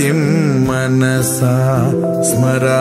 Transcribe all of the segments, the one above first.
मनसा स्मरामि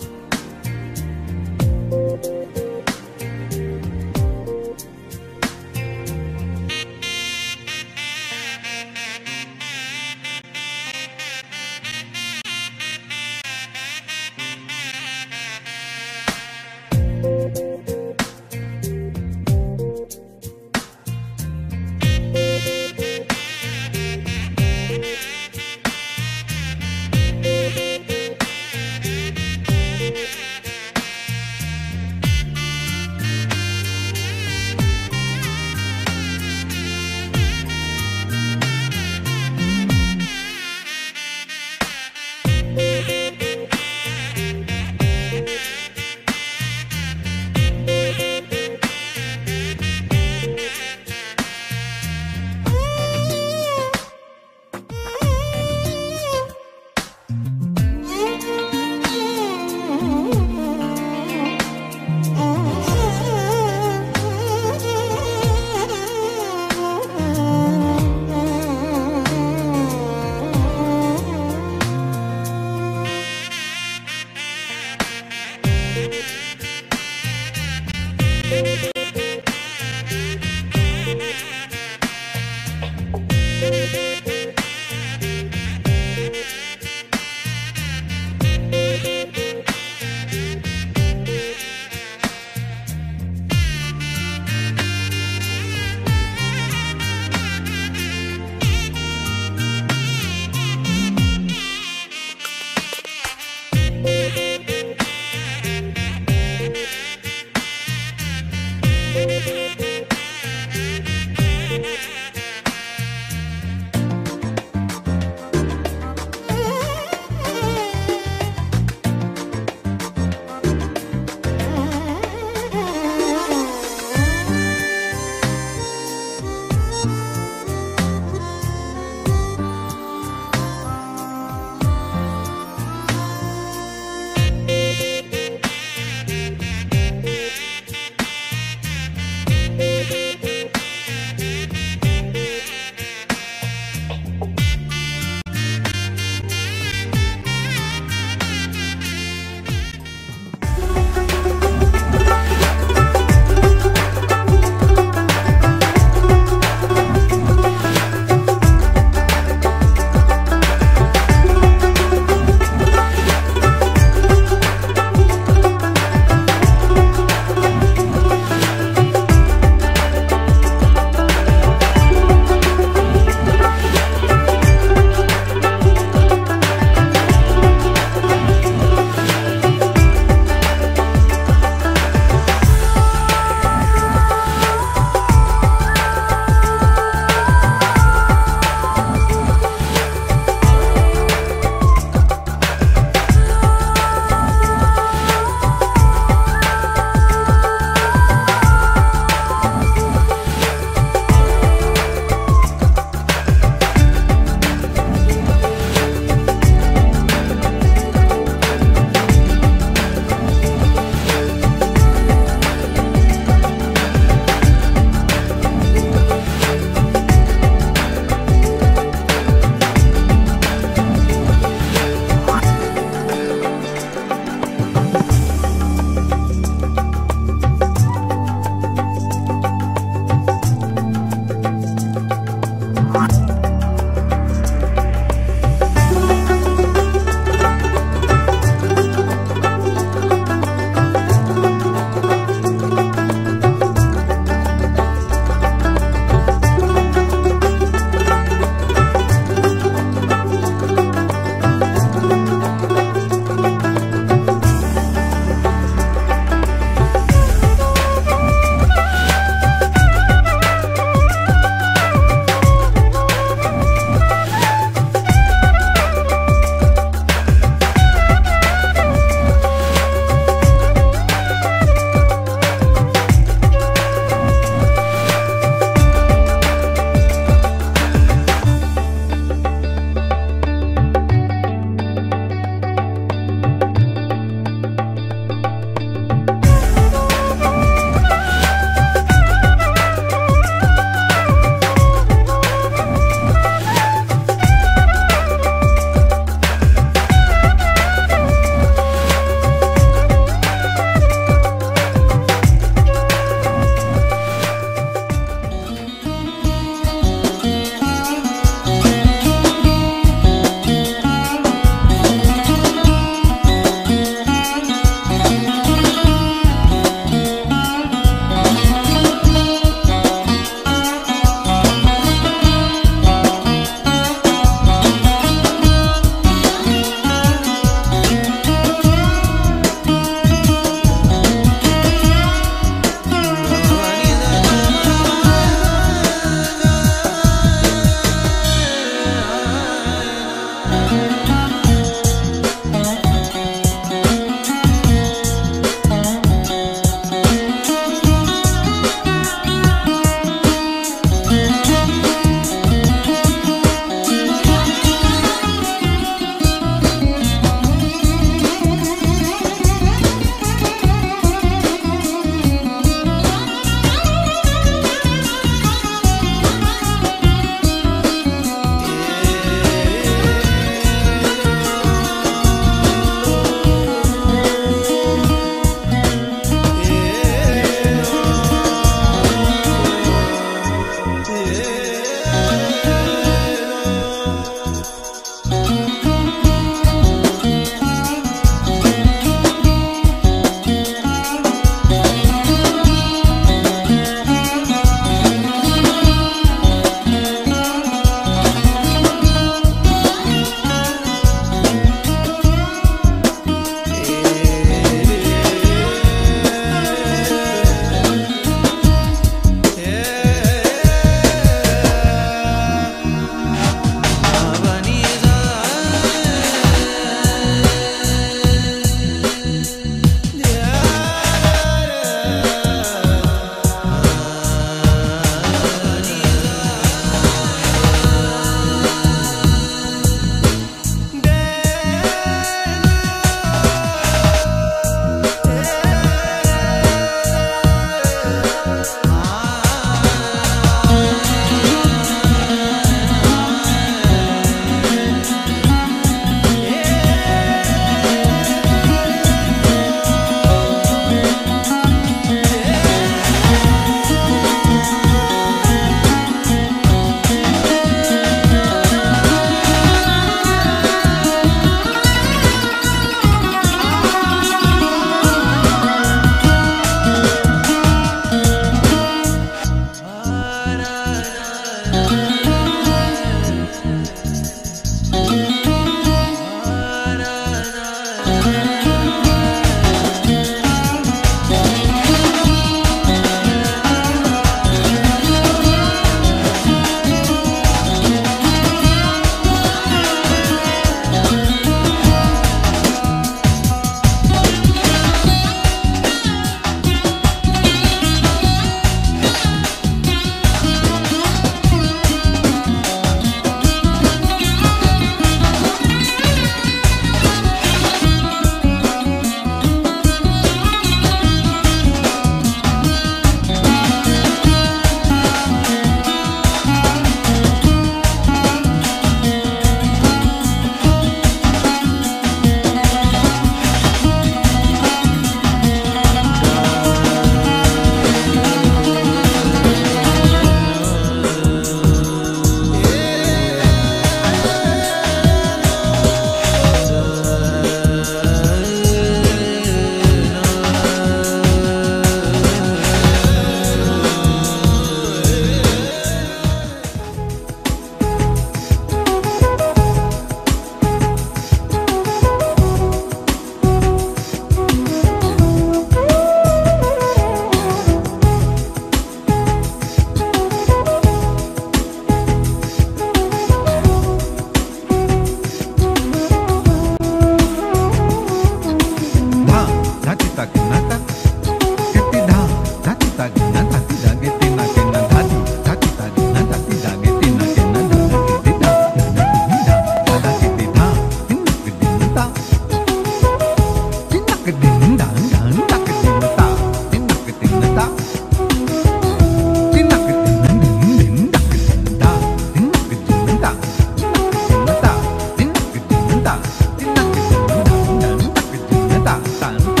time.